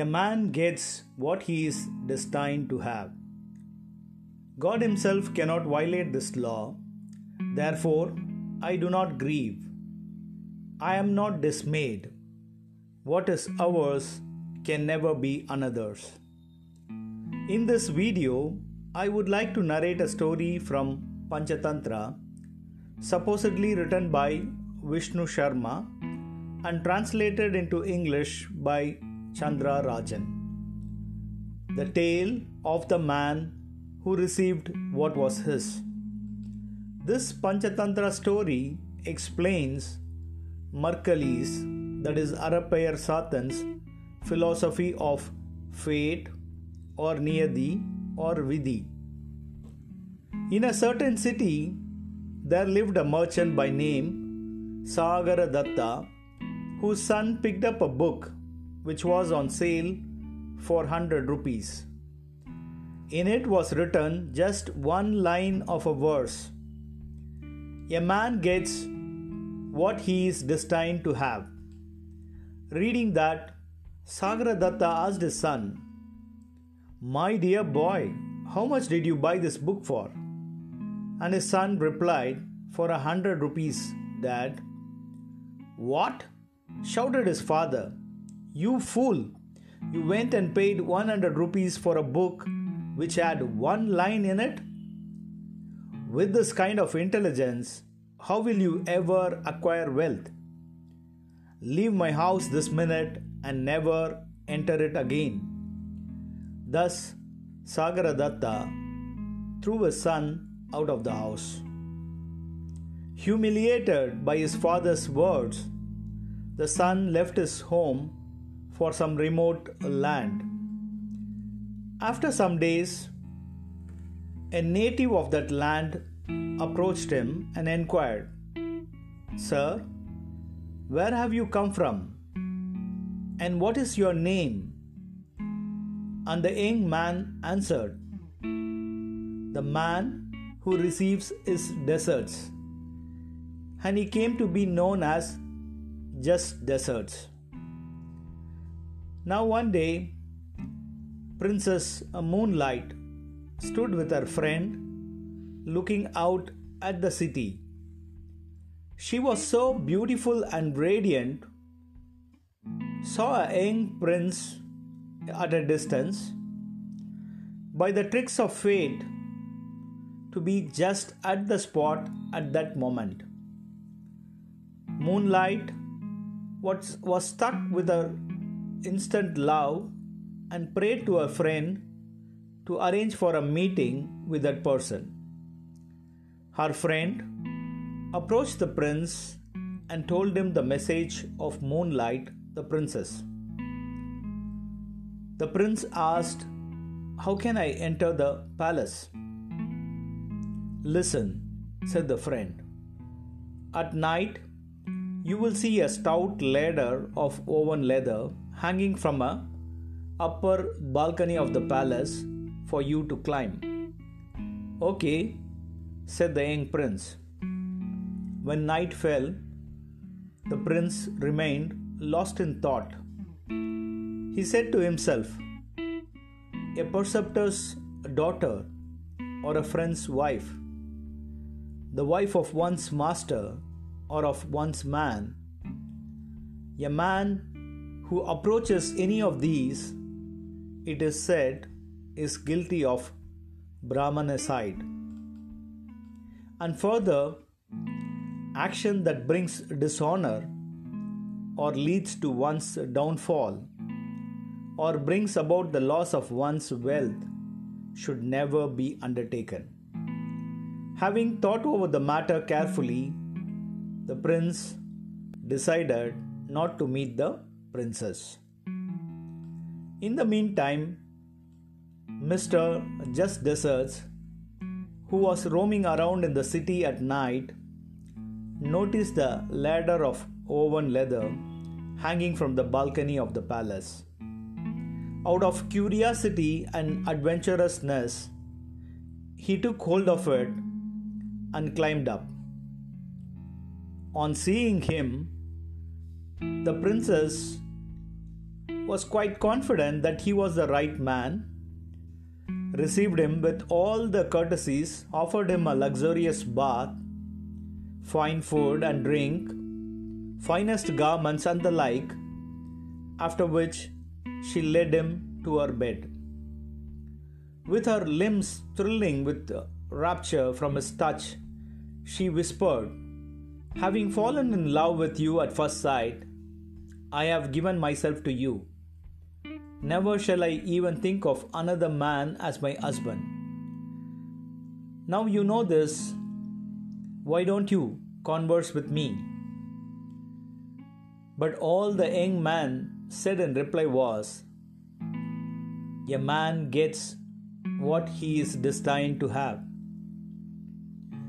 A man gets what he is destined to have. God Himself cannot violate this law. Therefore, I do not grieve. I am not dismayed. What is ours can never be another's. In this video, I would like to narrate a story from Panchatantra, supposedly written by Vishnu Sharma and translated into English by Chandra Rajan. The tale of the man who received what was his. This Panchatantra story explains Markali's, that is Arapeyar Sattan's, philosophy of fate or niyati or vidhi. In a certain city, there lived a merchant by name Sagara Datta, whose son picked up a book which was on sale for 100 rupees. In it was written just one line of a verse A man gets what he is destined to have. Reading that, Datta asked his son, My dear boy, how much did you buy this book for? And his son replied, For a hundred rupees, Dad. What? shouted his father. You fool! You went and paid 100 rupees for a book which had one line in it? With this kind of intelligence, how will you ever acquire wealth? Leave my house this minute and never enter it again. Thus, Sagaradatta threw his son out of the house. Humiliated by his father's words, the son left his home for some remote land. After some days, a native of that land approached him and inquired, Sir, where have you come from? And what is your name? And the young man answered, The man who receives his deserts. And he came to be known as just deserts. Now, one day, Princess Moonlight stood with her friend looking out at the city. She was so beautiful and radiant, saw a young prince at a distance, by the tricks of fate, to be just at the spot at that moment. Moonlight was, was stuck with her instant love and prayed to a friend to arrange for a meeting with that person. Her friend approached the prince and told him the message of Moonlight, the princess. The prince asked, How can I enter the palace? Listen, said the friend. At night, you will see a stout ladder of woven leather hanging from a upper balcony of the palace for you to climb. Okay, said the young prince. When night fell, the prince remained lost in thought. He said to himself, A preceptor's daughter or a friend's wife, the wife of one's master or of one's man, a man who approaches any of these, it is said, is guilty of Brahmanacide. And further, action that brings dishonor or leads to one's downfall or brings about the loss of one's wealth should never be undertaken. Having thought over the matter carefully, the prince decided not to meet the princess. In the meantime, Mr. Just Deserts, who was roaming around in the city at night, noticed the ladder of woven leather hanging from the balcony of the palace. Out of curiosity and adventurousness, he took hold of it and climbed up. On seeing him, the princess was quite confident that he was the right man, received him with all the courtesies, offered him a luxurious bath, fine food and drink, finest garments, and the like, after which she led him to her bed. With her limbs thrilling with rapture from his touch, she whispered, Having fallen in love with you at first sight, I have given myself to you. Never shall I even think of another man as my husband. Now you know this. Why don't you converse with me? But all the young man said in reply was, A man gets what he is destined to have.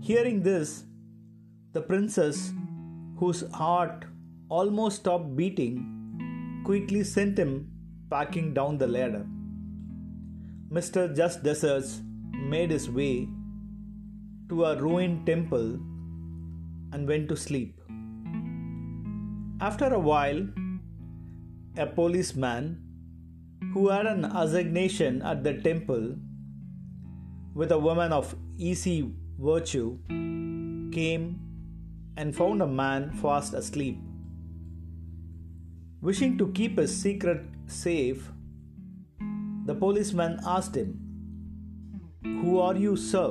Hearing this, the princess, whose heart almost stopped beating, quickly sent him packing down the ladder. Mr. Just Deserts made his way to a ruined temple and went to sleep. After a while, a policeman who had an assignation at the temple with a woman of easy virtue came and found a man fast asleep. Wishing to keep his secret safe, the policeman asked him, Who are you, sir?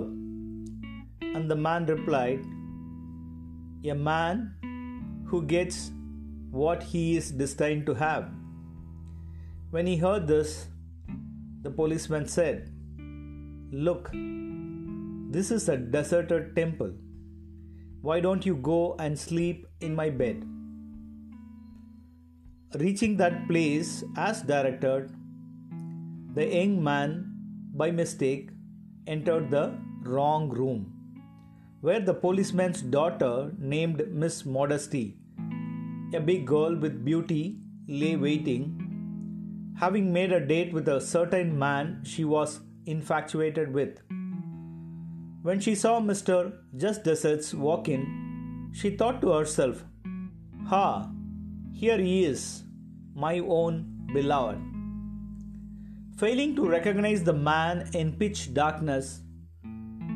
And the man replied, A man who gets what he is destined to have. When he heard this, the policeman said, Look, this is a deserted temple. Why don't you go and sleep in my bed? Reaching that place as directed, the young man, by mistake, entered the wrong room, where the policeman's daughter, named Miss Modesty, a big girl with beauty, lay waiting, having made a date with a certain man she was infatuated with. When she saw Mr. Just Deserts walk in, she thought to herself, Ha, here he is, my own beloved. Failing to recognize the man in pitch darkness,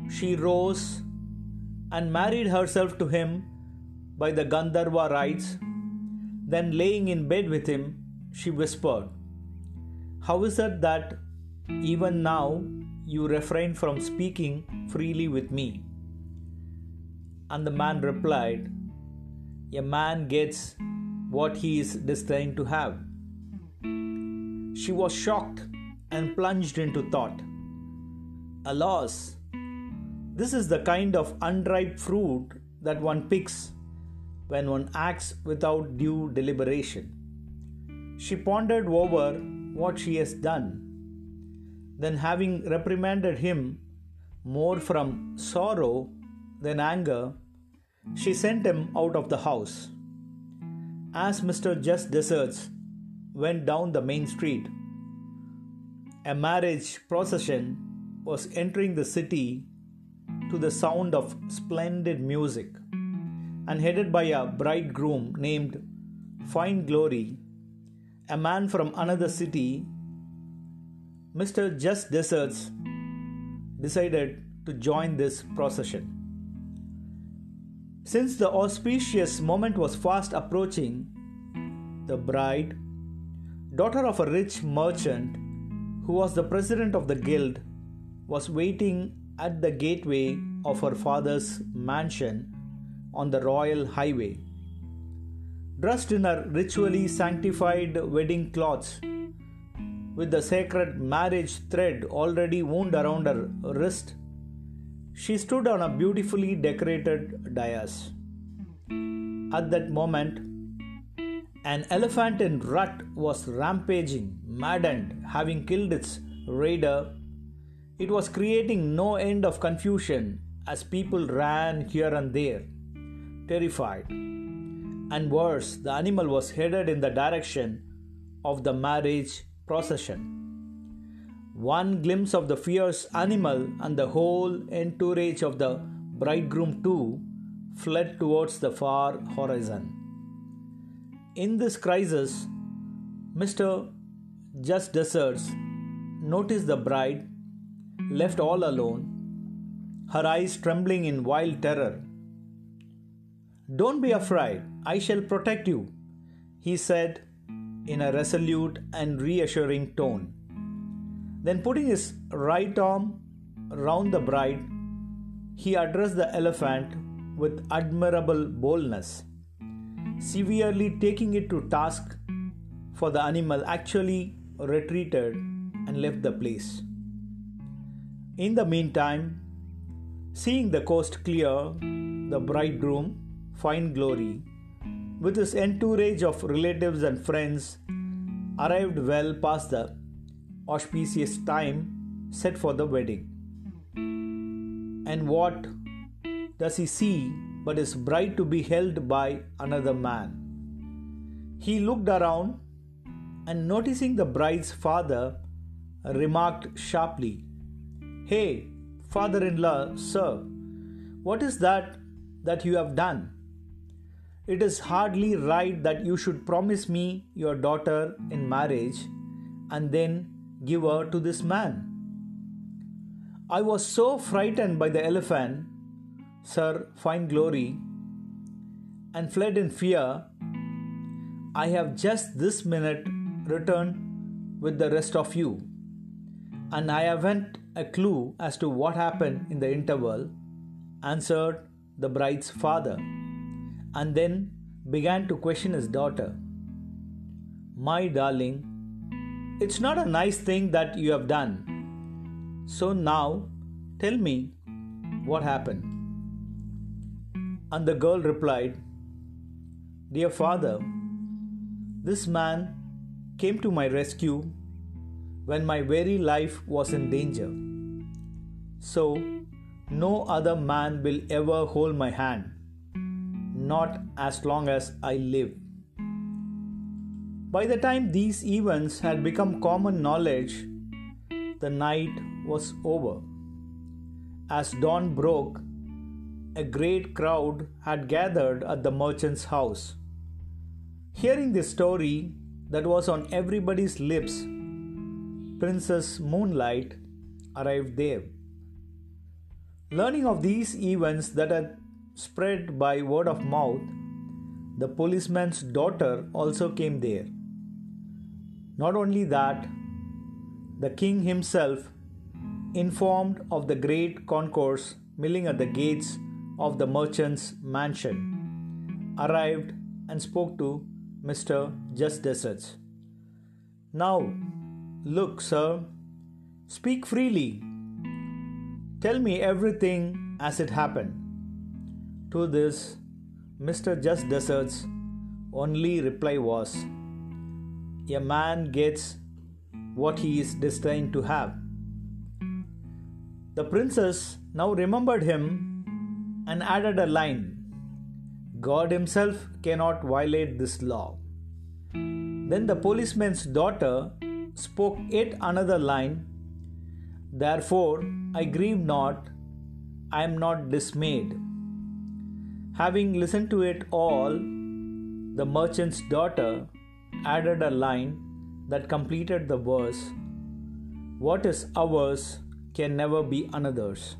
she rose and married herself to him by the Gandharva rites. Then, laying in bed with him, she whispered, How is it that even now you refrain from speaking freely with me? And the man replied, A man gets what he is destined to have. She was shocked and plunged into thought. Alas, this is the kind of unripe fruit that one picks when one acts without due deliberation. She pondered over what she has done then, having reprimanded him more from sorrow than anger, she sent him out of the house. As Mr. Just Deserts went down the main street, a marriage procession was entering the city to the sound of splendid music and headed by a bridegroom named Fine Glory, a man from another city Mr. Just Deserts decided to join this procession. Since the auspicious moment was fast approaching, the bride, daughter of a rich merchant who was the president of the guild, was waiting at the gateway of her father's mansion on the royal highway. Dressed in her ritually sanctified wedding clothes, with the sacred marriage thread already wound around her wrist, she stood on a beautifully decorated dais. At that moment, an elephant in rut was rampaging, maddened, having killed its raider. It was creating no end of confusion as people ran here and there, terrified. And worse, the animal was headed in the direction of the marriage procession. One glimpse of the fierce animal and the whole entourage of the bridegroom too fled towards the far horizon. In this crisis, Mr. Just Deserts noticed the bride left all alone, her eyes trembling in wild terror. Don't be afraid, I shall protect you, he said in a resolute and reassuring tone. Then, putting his right arm round the bride, he addressed the elephant with admirable boldness, severely taking it to task for the animal actually retreated and left the place. In the meantime, seeing the coast clear, the bridegroom, fine glory, with his entourage of relatives and friends, arrived well past the auspicious time set for the wedding. And what does he see but his bride to be held by another man? He looked around and noticing the bride's father, remarked sharply, Hey, father in law, sir, what is that that you have done? It is hardly right that you should promise me your daughter in marriage and then give her to this man. I was so frightened by the elephant, Sir Fine Glory, and fled in fear. I have just this minute returned with the rest of you, and I haven't a clue as to what happened in the interval, answered the bride's father, and then began to question his daughter. My darling, it's not a nice thing that you have done. So now tell me what happened. And the girl replied, Dear father, this man came to my rescue when my very life was in danger. So, no other man will ever hold my hand, not as long as I live. By the time these events had become common knowledge, the night was over. As dawn broke, a great crowd had gathered at the merchant's house. Hearing the story, that was on everybody's lips, Princess Moonlight arrived there. Learning of these events that had spread by word of mouth, the policeman's daughter also came there. Not only that, the king himself, informed of the great concourse milling at the gates of the merchant's mansion, arrived and spoke to Mr. Just Deserts. Now, look, sir, speak freely. Tell me everything as it happened. To this, Mr. Just Deserts' only reply was A man gets what he is destined to have. The princess now remembered him and added a line God Himself cannot violate this law. Then the policeman's daughter spoke yet another line Therefore, I grieve not, I am not dismayed. Having listened to it all, the merchant's daughter added a line that completed the verse What is ours can never be another's.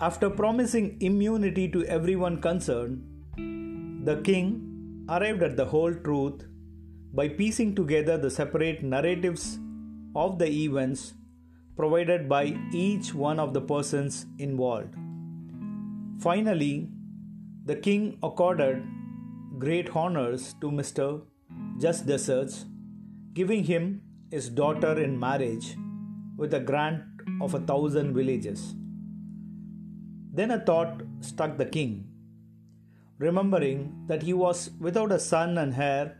After promising immunity to everyone concerned, the king arrived at the whole truth by piecing together the separate narratives of the events provided by each one of the persons involved. Finally, the king accorded great honors to Mr. Just Deserts, giving him his daughter in marriage with a grant of a thousand villages. Then a thought struck the king. Remembering that he was without a son and heir,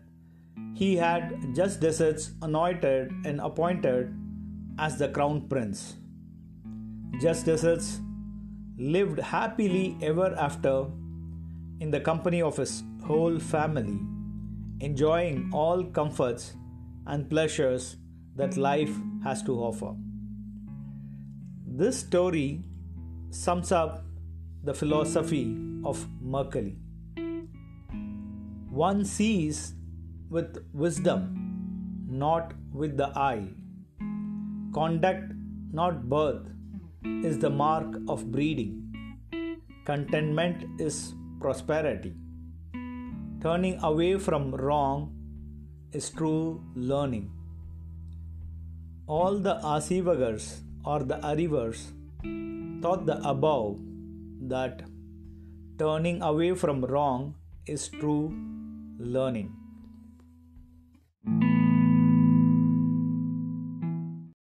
he had just deserts anointed and appointed as the crown prince. Just deserts lived happily ever after in the company of his whole family, enjoying all comforts and pleasures that life has to offer. This story sums up the philosophy of Markali. One sees with wisdom, not with the eye. Conduct, not birth, is the mark of breeding. Contentment is prosperity. Turning away from wrong is true learning. All the Asivagars or the Arivars taught the above that turning away from wrong is true learning.